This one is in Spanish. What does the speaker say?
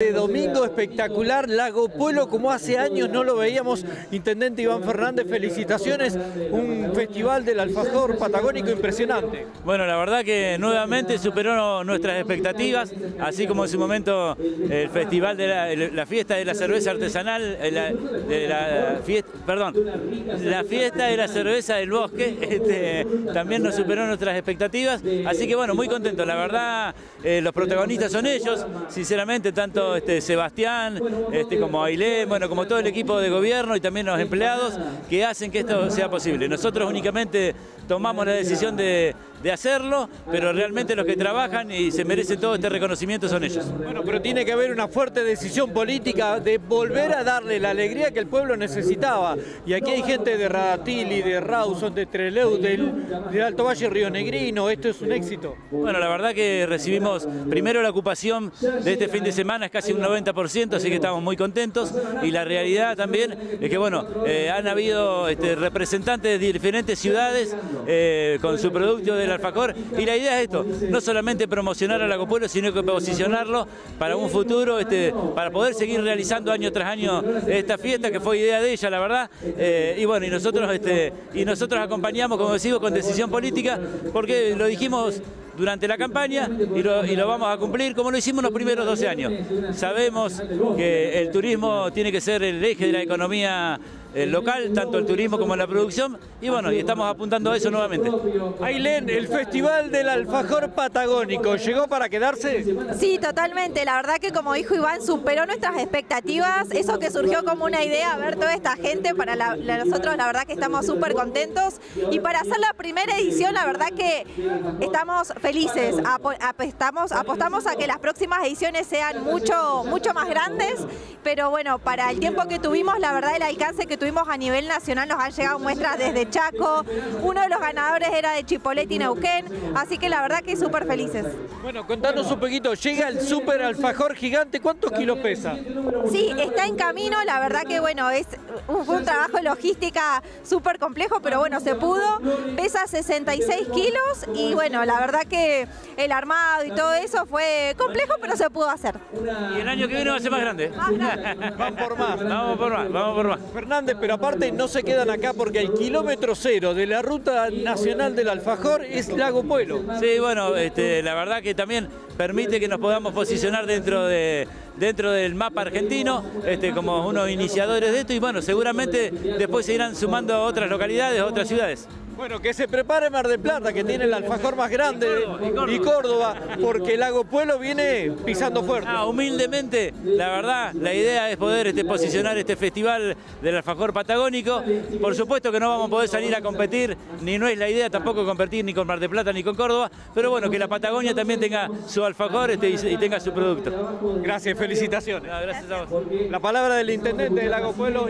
De domingo espectacular, Lago Pueblo, como hace años no lo veíamos. Intendente Iván Fernández, felicitaciones. Un festival del alfajor patagónico impresionante. Bueno, la verdad que nuevamente superó nuestras expectativas, así como en su momento el festival de la, fiesta de la cerveza artesanal, la fiesta, perdón, la fiesta de la cerveza del bosque, este, también nos superó nuestras expectativas. Así que bueno, muy contento. La verdad, eh, los protagonistas son ellos, sinceramente, tanto este, Sebastián, este, como Ailén, bueno, como todo el equipo de gobierno y también los empleados que hacen que esto sea posible. Nosotros únicamente tomamos la decisión de, hacerlo, pero realmente los que trabajan y se merecen todo este reconocimiento son ellos. Bueno, pero tiene que haber una fuerte decisión política de volver a darle la alegría que el pueblo necesitaba. Y aquí hay gente de Radatili, de Rawson, de Trelew, del, Alto Valle Río Negrino, esto es un éxito. Bueno, la verdad que recibimos primero la ocupación de este fin de semana, es casi un 90%, así que estamos muy contentos. Y la realidad también es que, bueno, eh, han habido este, representantes de diferentes ciudades eh, con su producto del alfacor. Y la idea es esto, no solamente promocionar al Lago sino que posicionarlo para un futuro, este, para poder seguir realizando año tras año esta fiesta, que fue idea de ella, la verdad. Eh, y bueno, y nosotros, este, y nosotros acompañamos, como decimos, con decisión política, porque lo dijimos durante la campaña y lo, y lo, vamos a cumplir como lo hicimos los primeros 12 años. Sabemos que el turismo tiene que ser el eje de la economía el local, tanto el turismo como la producción, y bueno, y estamos apuntando a eso nuevamente. Ailén, el Festival del Alfajor Patagónico, ¿llegó para quedarse? Sí, totalmente, la verdad que como dijo Iván, superó nuestras expectativas, eso que surgió como una idea, ver toda esta gente, para nosotros la verdad que estamos súper contentos, y para hacer la primera edición, la verdad que estamos felices, apostamos, apostamos a que las próximas ediciones sean mucho, mucho más grandes, pero bueno, para el tiempo que tuvimos, la verdad el alcance que tuvimos a nivel nacional nos han llegado muestras desde Chaco, uno de los ganadores era de Chipoleti y Neuquén, así que la verdad que súper felices. Bueno, contanos un poquito, llega el super alfajor gigante, ¿cuántos kilos pesa? Sí, está en camino, la verdad que bueno, es fue un trabajo de logística súper complejo, pero bueno, se pudo, pesa 66 kilos y bueno, la verdad que el armado y todo eso fue complejo, pero se pudo hacer. Y el año que viene va a ser más grande. Vamos por más. Vamos por más, vamos por más pero aparte no se quedan acá porque el kilómetro cero de la ruta nacional del alfajor es Lago Pueblo. Sí, bueno, este, la verdad que también permite que nos podamos posicionar dentro, de, dentro del mapa argentino este, como unos iniciadores de esto y bueno, seguramente después se irán sumando otras localidades, otras ciudades. Bueno, que se prepare Mar del Plata, que tiene el alfajor más grande, y Córdoba, porque el Lago Pueblo viene pisando fuerte. Ah, humildemente, la verdad, la idea es poder este, posicionar este festival del alfajor patagónico. Por supuesto que no vamos a poder salir a competir, ni no es la idea tampoco competir ni con Mar del Plata ni con Córdoba, pero bueno, que la Patagonia también tenga su alfajor este, y, tenga su producto. Gracias, felicitaciones. gracias a vos. La palabra del intendente del Lago Pueblo.